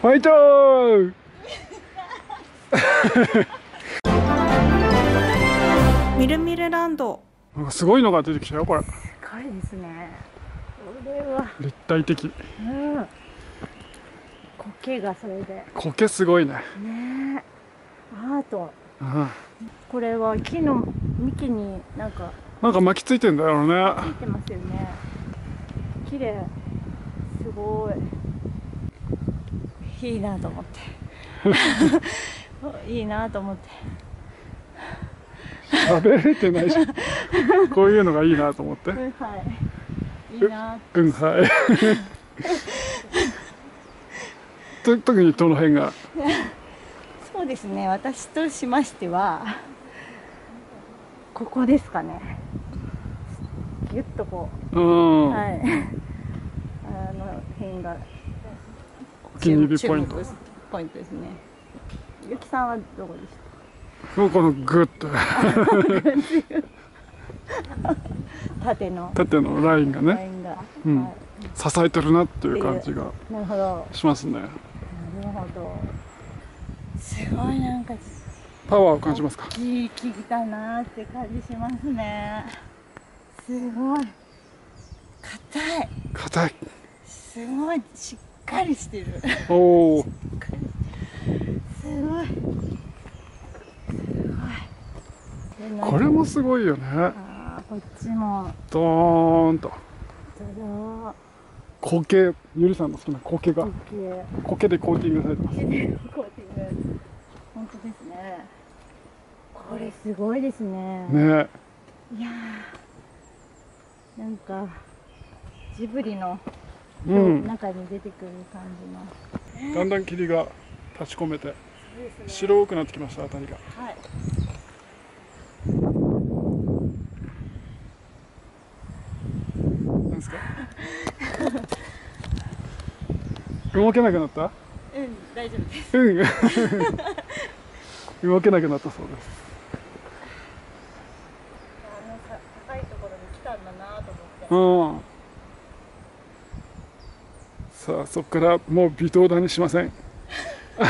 ファイトー！みるみるランド。なんかすごいのが出てきたよこれ。すごいですね。これは。立体的。うん。苔がそれで。苔すごいね。ね。アート。うん。これは木の幹になんか。なんか巻きついてんだよね。ついてますよね。綺麗。すごいいいなと思って。いいなと思って。喋れてないし。こういうのがいいなと思って。うんはい。いいなうんはい。と特にどの辺が？そうですね。私としましてはここですかね。ぎゅっとこう。ん、うはい。あの辺がお気に入りポイントポイントですね。ゆきさんはどこでしもうこのグッとた 縦の。縦のラインがね。ラインが、うん。は支えてるなっていう感じがい、なるほど。しますね。なるほど。すごいなんかパワーを感じますか？いい木だなって感じしますね。すごい。硬い。硬い。すごい。しっかりしてる。おおすごい。すごい。これもすごいよね。あーこっちも。ドーンと。どど苔ゆりさんの好きな苔が。ー苔苔でコーティングされてます。コーティング本当ですね。これすごいですね。ね。いやー。なんかジブリのうん。中に出てくる感じの、だんだん霧が立ち込めて白くなってきました辺りが。はい。なんですか？動けなくなった？うん大丈夫です。うん。動けなくなったそうです。高いところに来たんだなと思って。うんさあそこからもう微動だにしません。木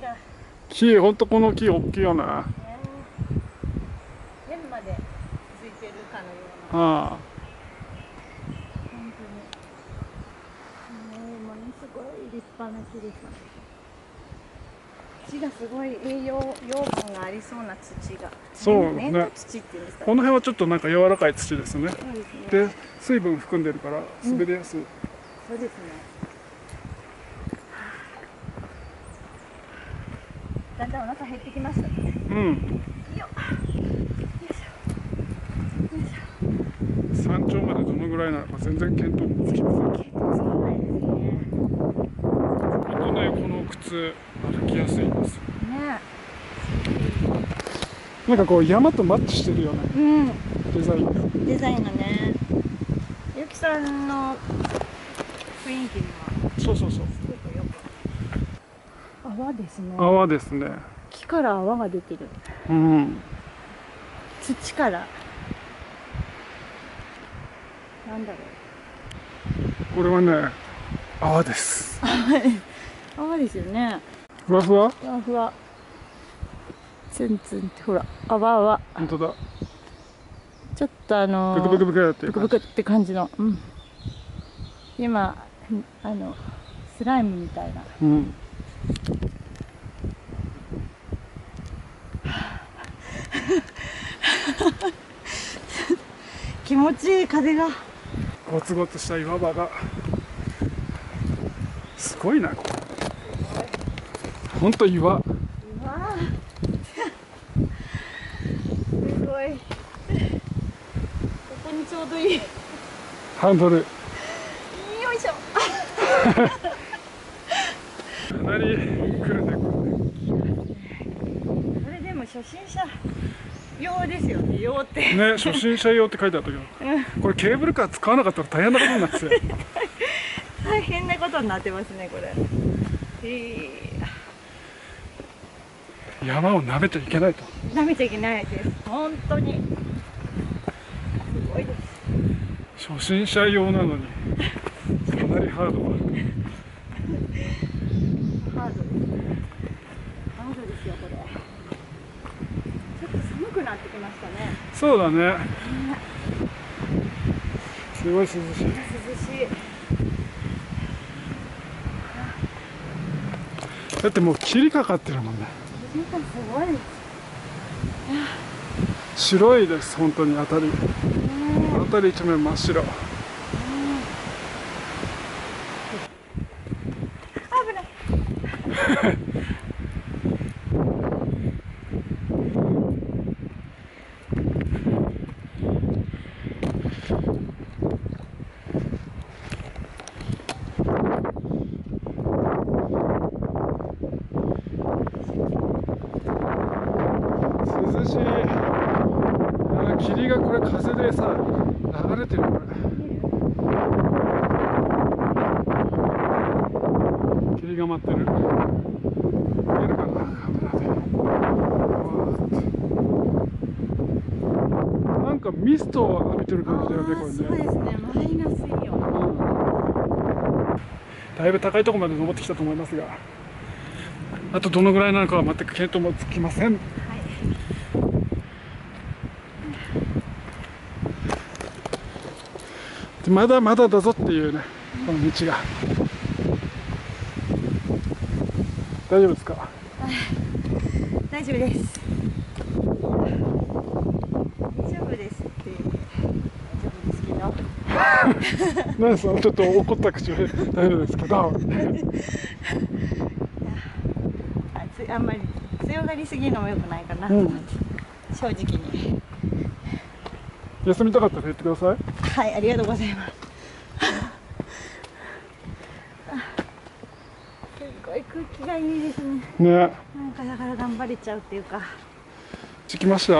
がね木ほんとこの木大きいよな天までついてるかのような。ああ。本当に。ねものすごい立派な木です土がすごい栄養養分がありそうな土が。そうね。粘土土っていうんですか？この辺はちょっとなんか柔らかい土ですね。ですね。で水分含んでるから滑りやすい、そうですね。だんだんお腹減ってきましたねうん山頂までどのぐらいなのか全然見当もつきません。そうないですねこの靴歩きやすいなんかこう山とマッチしてるよねうん。デザインが。デザインがね。ゆきさんの雰囲気には。そうそうそう。泡ですね。泡ですね。木から泡が出てる。うん。土から。なんだろこれはね泡です。う 泡ですよね。ふわふわ？ふわふわツンツンってほら泡泡本当だ。ちょっとあのーブクブクブクってブクブクって感じの。うん。今あのスライムみたいな。うん。気持ちいい風が。ゴツゴツした岩場が。すごいなここほんと岩うわあすごいここにちょうどいい。よハンドル。いしょ。かなり来るねここれでも初心者用ですよね。用って。れね初心者用って書いてあったけど。これケーブルカー使わなかったら大変なことになって。大変なことになってますねこれ。へ山を舐めちゃいけないと。え舐めちゃいけないです。本当にすごいです初心者用なのにかなりハードだハードですねハードですよこれ。ちょっと寒くなってきましたね。そうだね。すごい涼しい。涼しい。だってもう霧かかってるもんね。なんかすごい。ね白いです本当に辺り辺り一面真っ白危ない涼しいあ霧がこれ風でさ流れてるこれ霧が舞ってる見えるかなカメラでわーってなんかミストを浴びてる感じだよねこれそうでねすねマイナスイオン。だいぶ高いところまで登ってきたと思いますがあとどのぐらいなのかは全く見当もつきません。でまだまだだぞっていうねこの道が大丈夫ですか大丈夫です大丈夫ですって大丈夫ですけど 何そのちょっと怒った口で大丈夫ですけど あつあんまり強がりすぎるのも良くないかな。と思って、正直に。休みたかったら言ってください。はいありがとうございます。あすごい空気がいいですね。ね。なんかだから頑張れちゃうっていうか。着きました？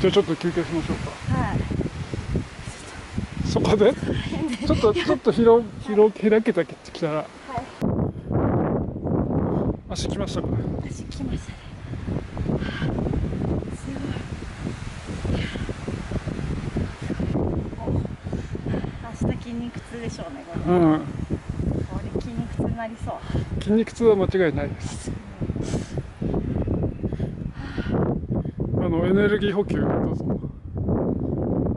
じゃあちょっと休憩しましょうか。はいそこで？ちょっとちょっと広広開けたきたら。はい。足きましたか？足来ましたね。すごい。お明日筋肉痛でしょうねこれ。うん。これ筋肉痛になりそう。筋肉痛は間違いないです。あ。のエネルギー補給どうぞ。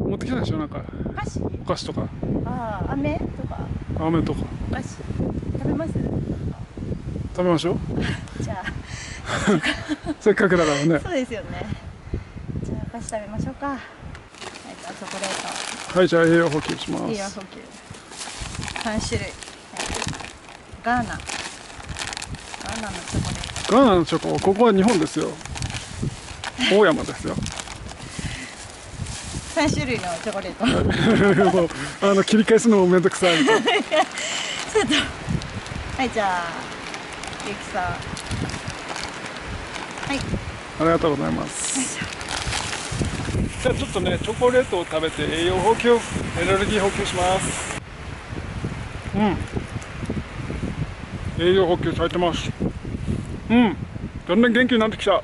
持ってきたでしょなんか。お菓子。お菓子とか？ああ飴とか。飴とか。お菓子。食べます？食べましょう。じゃあ。せっかくだからね。そうですよね。じゃあお菓子食べましょうか。はいじゃあチョコレーはいじゃあ栄養補給しまト栄養す補給3種類、はい、ガーナ。ガーナのチョコレート。ガーナのチョコ。ここは日本ですよ。大山ですよ3種類のチョコレート。もうあの切り返すのもめんどくさい。みたいなはいじゃあゆきさん。はい。ありがとうございます。じゃあちょっとねチョコレートを食べて栄養補給エネルギー補給します。うん。栄養補給されてますうん。だんだん元気になってきた、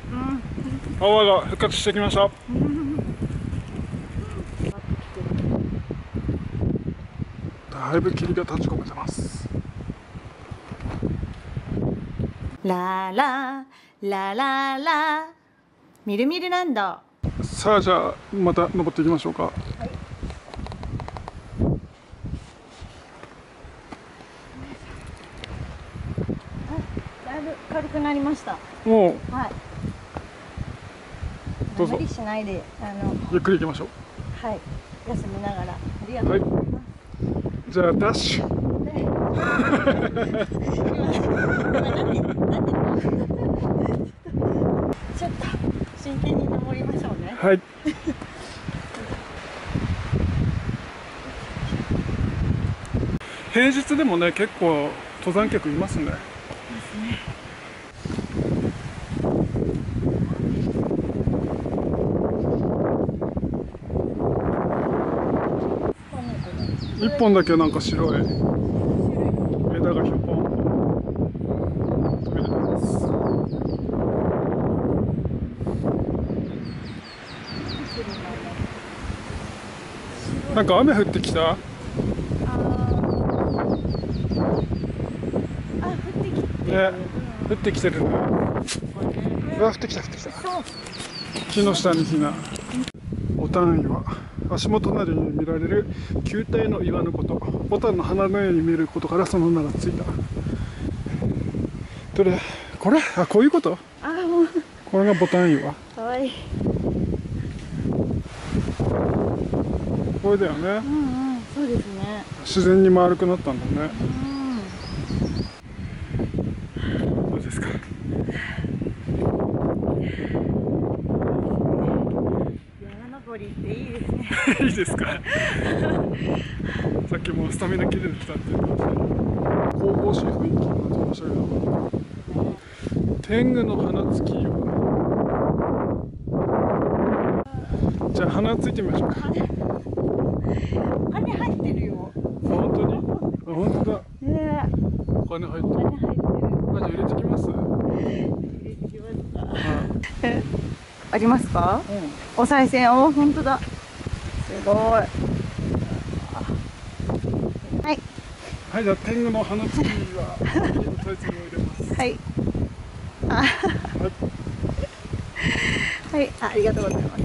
パワーが復活してきましただいぶ霧が立ち込めてます。ララララ。ラみるみるランド。さあじゃあまた登っていきましょうか。だいぶ軽くなりました。もう。はい。どうぞ。無理しないであの。ゆっくり行きましょはい。休みながら。ありがとう。うはい。ございます、じゃあダッシュ。ちょっと真剣に登りましょうね。はい。平日でもね結構登山客いますね一本だけなんか白い。枝がひょぽんと。飛び出てますなんか雨降ってきたね。降ってきてるね。うわ降ってきた降ってきた。木の下に避難ボタン岩足元などに見られる球体の岩のことボタンの花のように見えることからその名がついた。どれ？これ？あこういうこと？あーもう。これがボタン岩。かわいい。これだよね。うんうんそうですね。自然に丸くなったんだね。うんどうですか山登りっていいですねいいですか？さっきもうスタミナ切れてきたって言ってましたけど神々しい雰囲気になってましたけど天狗の花つきよ。じゃあ花ついてみましょうか。お金入ってるよ。あ本当に？あ本当だ。ねお金入ってる。ってるあじゃあ入れてきます。入れてきますか。は ありますか？い、うん。お賽銭。お本当だ。すごい。はい。はい、じゃあ天狗の花つきははい。あはい。あありがとうございます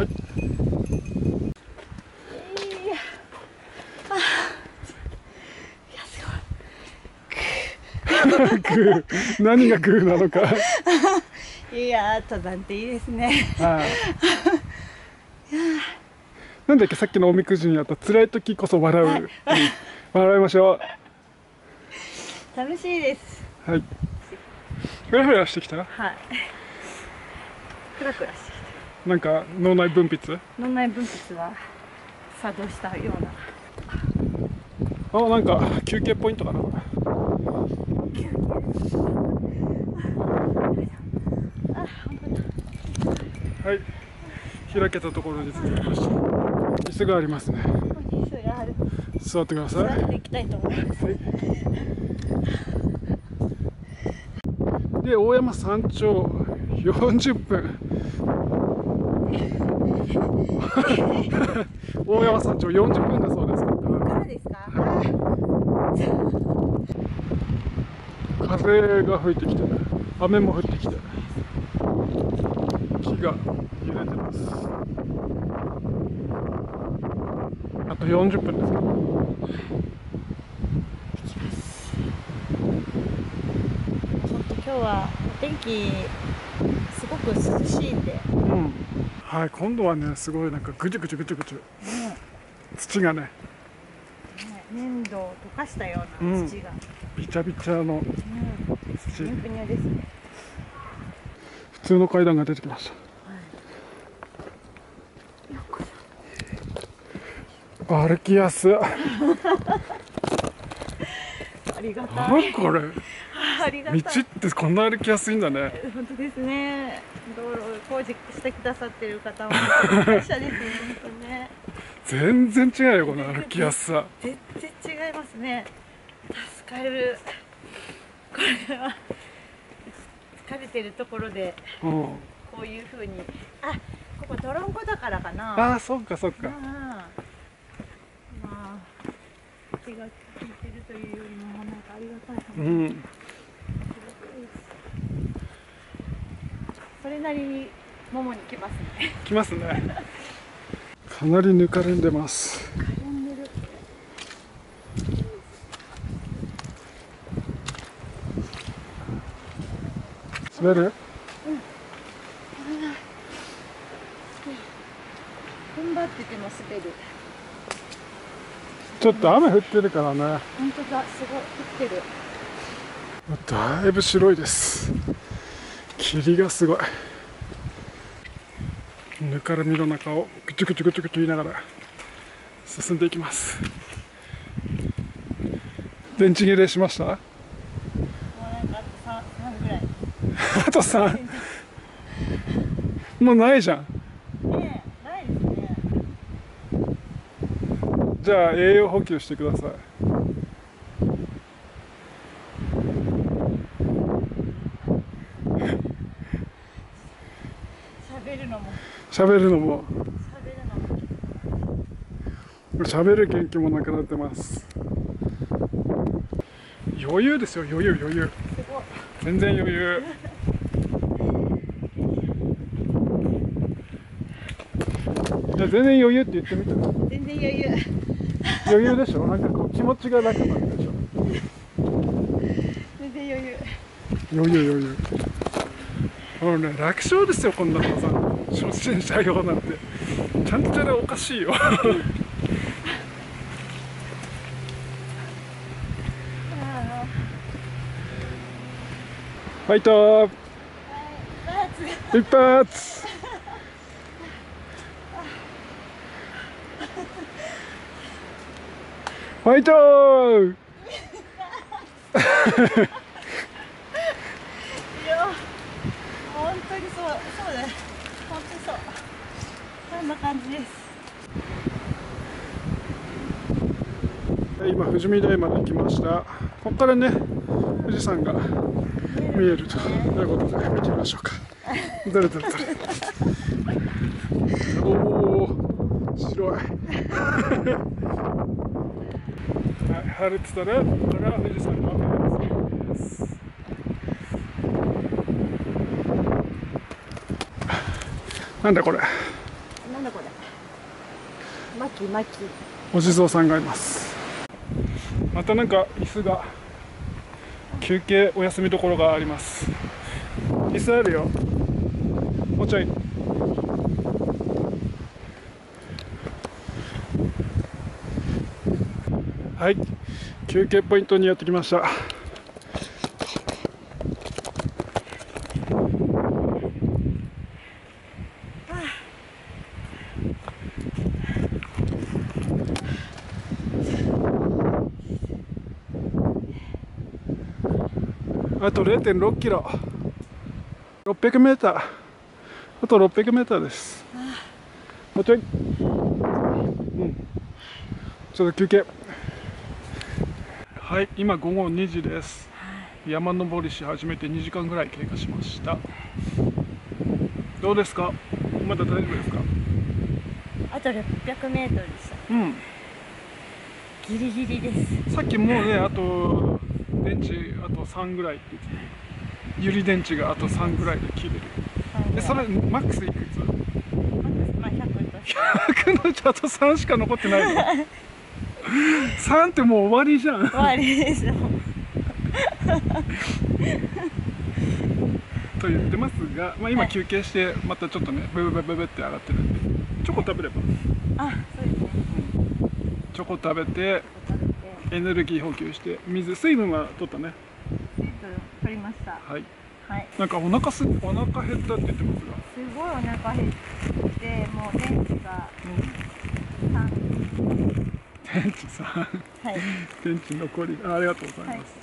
はいいやあいやすグー何がグーなのか。ごいいや登山っていいですね。はい。なんだっけさっきのおみくじにあった辛い時こそ笑う、うん笑いましょ楽しいです。うはい。ふらふらしてきた？はい。クラクラしてきなんか脳内分泌？た脳内分泌は作動したような。あなんか休憩ポイントかなはい。開けたところに着きました。椅子がありますね。座ってください。座ってい。きたいと思いますで大山山頂40分。大山山頂40 分だそうですからですか？風が吹いてきて雨も降ってきて木が揺れてます。あと40分ですか。ちょっと今日はお天気すごく涼しいんで、ね、うん。はい今度はねすごいなんかぐちゅぐちゅぐちゅぐちゅ。土がね粘土を溶かしたよううなん。土が、びちゃびちゃのうん、土。ふにゃふにゃですね。普通の階段が出てきました歩きやす。い ありがたい。何これ。ありがたい。道ってこんな歩きやすいんだね。本当ですね。道路工事してくださってる方も感謝ですね本当ね全然違うよこの歩きやすさ。全然違いますね。助かる。これは疲れてるところでうん。こういう風に。あここ泥んこだからかな。ああそっかそっか。まあ気が利いてるというよりもなんかありがたいうん。それなりにももにきますね。来ますねかなりぬかるんでます。絡んでる？滑る踏ん。張ってても滑る。ちょっと雨降ってるからね。本当だすごい降ってる。だいぶ白いです。霧がすごいぬかるみの中をぐちゅぐちゅぐちゅぐちゅ言いながら進んでいきます。電池切れしました？あと 3, 3ぐらい。あと3もうないじゃん。ねね。じゃあ栄養補給してください喋るのも。喋る元気もなくなってます。余裕ですよ余裕余裕。全然余裕。いや全然余裕って言ってみた。ら全然余裕。余裕でしょ？なんかこう気持ちが楽になるでしょ？全然余裕。余裕余裕。あのね楽勝ですよこんなのさ初心者用なんて。ちゃんとやれおかしいよ。ファイト。一発。ファイトいや本当にそうそうだよ本当にそうこんな感じです。今富士見台まで来ました。ここからね富士山が見えるということで見てみましょうか。どれどれどれ。おお白い。はい晴れてたらここから富士山が見えるそうです。なんだこれ。マキマキお地蔵さんがいます。またなんか椅子が休憩お休みどころがあります。椅子あるよ。もうちょい。はい。休憩ポイントにやってきました。と0.6キロ。600メーター。あと600メーターです。もうちょい、うん、ちょっと休憩。はい今午後2時です。山登りし始めて2時間ぐらい経過しました。どうですか？まだ大丈夫ですか？あと600メートルでした。うん。ギリギリです。さっきもうねあと電池あと3ぐらいって言ってた。ゆり電池があと3ぐらいで切れる。えそれマックスいくつまあ100として100のうちあと3しか残ってないの？3ってもう終わりじゃん。終わりです。よと言ってますが、まあ、今はい。休憩してまたちょっとねブブブブブって上がってるんでチョコ食べれば。あそうですね。チョコ食べてエネルギー補給して水水分は取ったね。水分取りました。はい。はい。なんかお腹すお腹減ったって言ってますが、すごいお腹減ってもう電池が3電池さん。はい。電池残りあありがとうございます、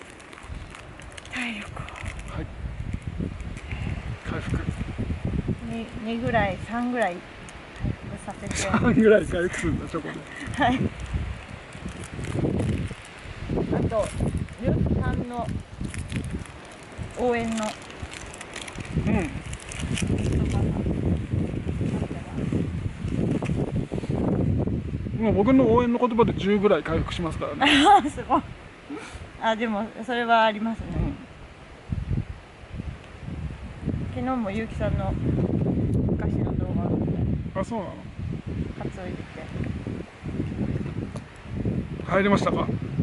体力はい、回復。に2ぐらい3ぐらい回復させて。3ぐらい回復するんだチョコで。はい。あとさんの応援の。うん。もう僕の応援の言葉で10ぐらい回復しますからねすごいあでもそれはありますね、昨日もゆうきさんの昔の動画あそうなの。カツを入れて。入りましたか入りました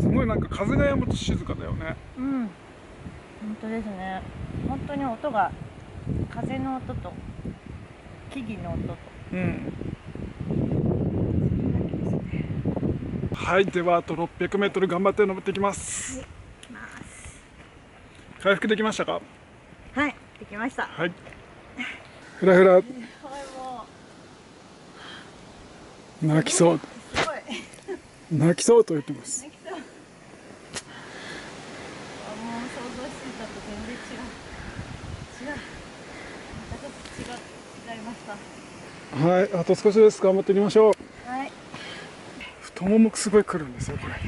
すごいなんか風が止むと静かだよね。うん。本当ですね。本当に音が風の音と木々の音と。うん。はいではあと 600m 頑張って登っていきます。回復できましたか？はいできました。はい。ふらふら。はいも泣きそうう。すごい。泣きそうと言ってます泣きそうあもう想像してたと全然違う違うまたちょっと違う違いましたはいあと少しです。頑張っていきましょう。はい。太ももすごいくるんですよこれ。だ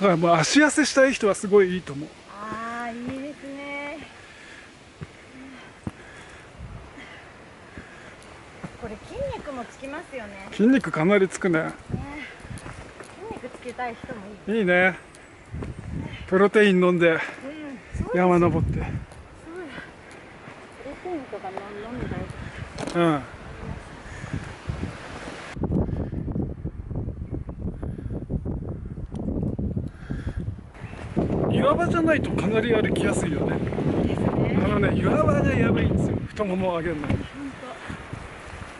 からもう足痩せしたい人はすごいいいと思う。ああいいですね。これ筋肉もつきますよね。筋肉かなりつくね。ね。筋肉つけたい人もいい。いいね。プロテイン飲んでうんそう山登ってプロテインとか飲んで大丈うん。岩場じゃないとかなり歩きやすいよね。夫ですね。あのね岩場がやばいんですよ。太ももを上げるの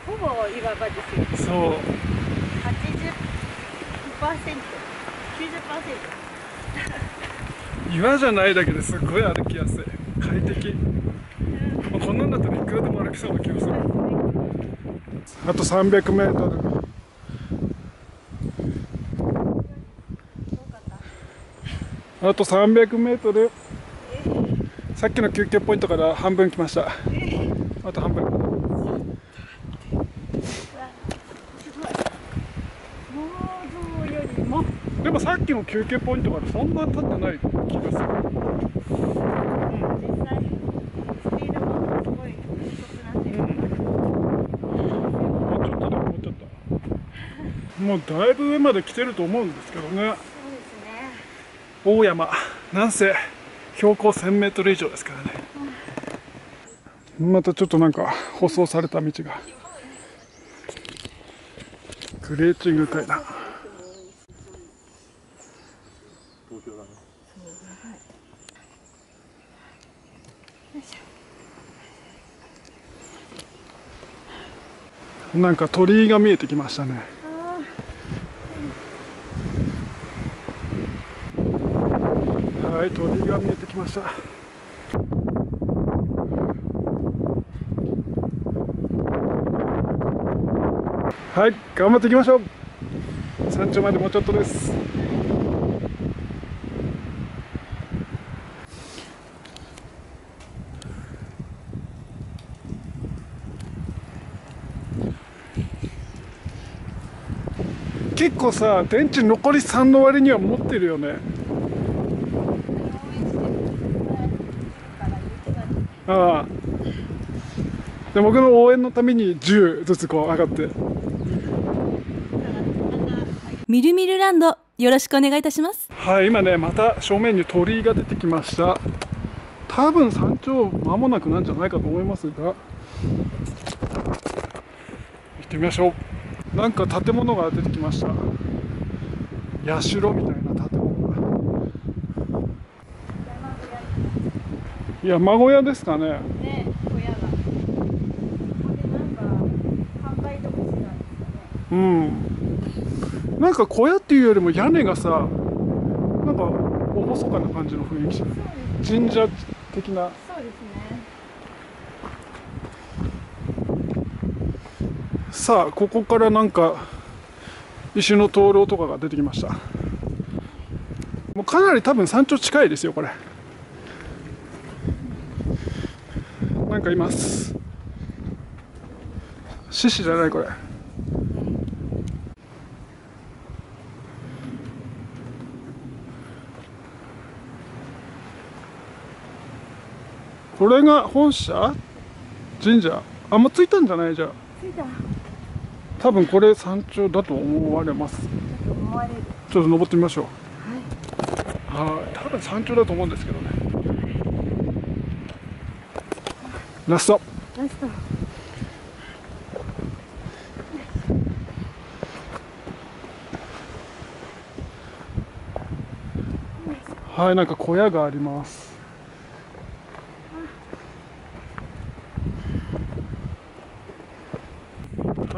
ほぼ岩場ですよ。そう。80%、90%岩じゃないだけですっごい歩きやすい。快適。まあこんなんだったらいくらでも歩きそうな気がするあと300メートル。あと300メートル。さっきの休憩ポイントから半分来ました。あと半分。でもさっきの休憩ポイントからそんな経ってない気がする実際スピードもすごい遅くなってる、もうちょっとでもうちょっともうだいぶ上まで来てると思うんですけどね。そうですね。大山なんせ標高 1000m 以上ですからね。またちょっとなんか舗装された道が。グレーチング階段。なんか鳥居が見えてきましたねい鳥居が見えてきました。はい頑張っていきましょう。山頂までもうちょっとです。結構さ電池残り3の割には持ってるよねああで僕の応援のために10ずつこう上がって。みるみるランドよろしくお願いいたします。はい今ねまた正面に鳥居が出てきました。多分山頂間もなくなんじゃないかと思いますが。行ってみましょう。なんか建物が出てきました。社みたいな建物が。山小屋ですかね。ね小屋がここでなんか販売とかしてたんですかねうん。なんか小屋っていうよりも屋根がさなんか厳かな感じの雰囲気じゃない？神社的な。そうですねさあここからなんか石の灯籠とかが出てきました。もうかなり多分山頂近いですよこれ。なんかいます。獅子じゃないこれ。これが本社？神社？あもう着いたんじゃない？じゃあ。着いた。多分これ山頂だと思われます。と思われる。ちょっと登ってみましょう。はい。多分山頂だと思うんですけどね。ラスト。ラスト。はいなんか小屋があります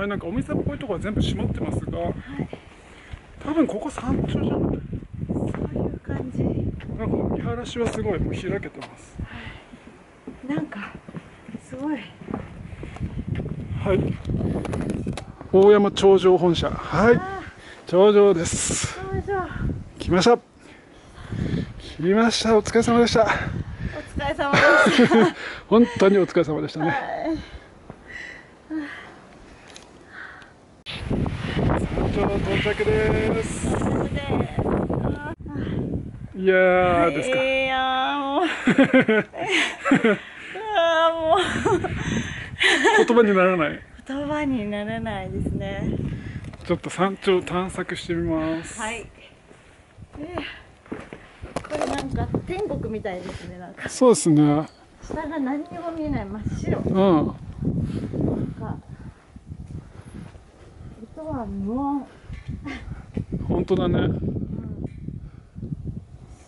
はいなんかお店っぽいところは全部閉まってますが、多分ここ山頂じゃない。そういう感じ。なんか見晴らしはすごいもう開けてます。なんかすごい。はい。大山頂上本社。はい。頂上です。来ました。来ました。お疲れ様でした。お疲れ様でした 本当にお疲れ様でしたね山頂到着です。いやーですか、いやーもうあーもう。言葉にならない。言葉にならないですね。ちょっと山頂探索してみます。はい、えーこれなんか天国みたいですねそうですね。下が何にも見えない真っ白。うんなんか音は無音本当だね。不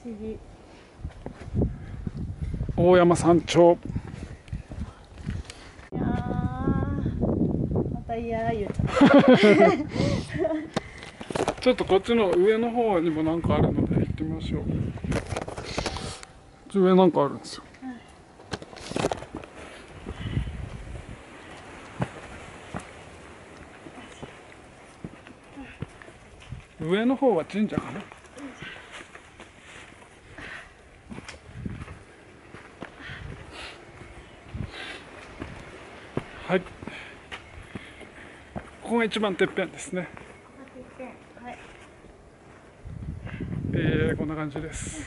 思議。大山山頂。いやーまたいやー言っちょっとこっちの上の方にもなんかあるので行ってみましょう。上なんかあるんですよ上の方は神社かな？はい。ここが一番てっぺんですね。えー、こんな感じです。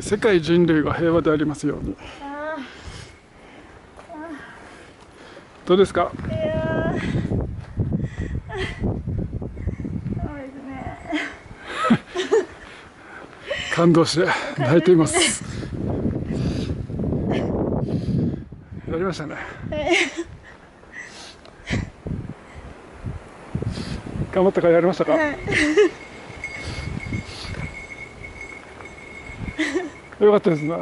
世界人類が平和でありますように。どうですか？感動して泣いています。やりましたね。頑張ったからやりましたか、はい。よかったですね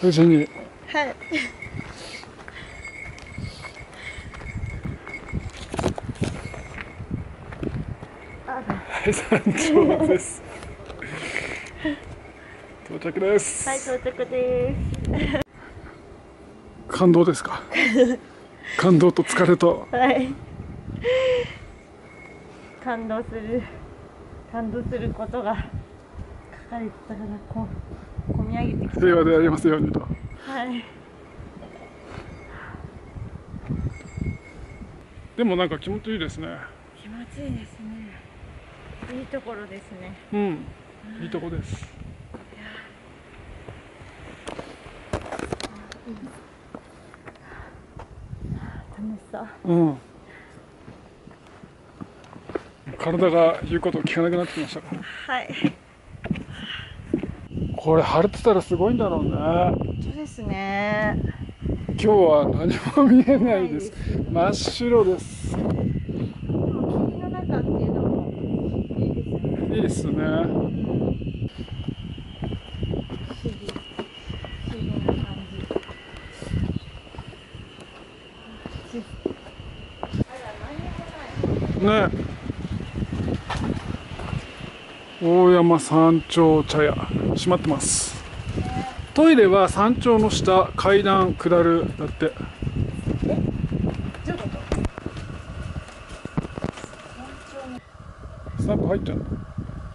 無事に。はいい山頂です。到着です、はい到着です。感動ですか？感動と疲れと。はい。感動する。感動することが書かれてたからこう込み上げてきた。平和でありますようにと。はい。でもなんか気持ちいいですね。気持ちいいですねいいところですね。うん。いいとこです。楽しそう。うん。体が言うことを聞かなくなってきましたから。はい。これ晴れてたらすごいんだろうね。そうですね。今日は何も見えないです。真っ白ですでも霧の中っていうのもいいですよねいいですね不思議不思議な感じね。大山山頂茶屋閉まってます。トイレは山頂の下階段下る。だって。スナップ入っちゃうの？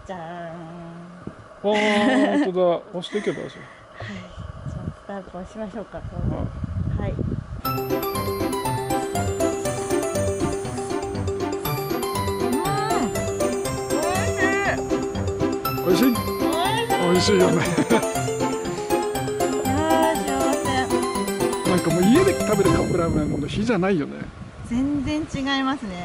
じゃーん。あー本当だ。押していけばじゃじゃあスタートをしましょうか。あはい美味しい？美味しいよね。なんかもう家で食べるカップラーメンの日じゃないよね。全然違いますね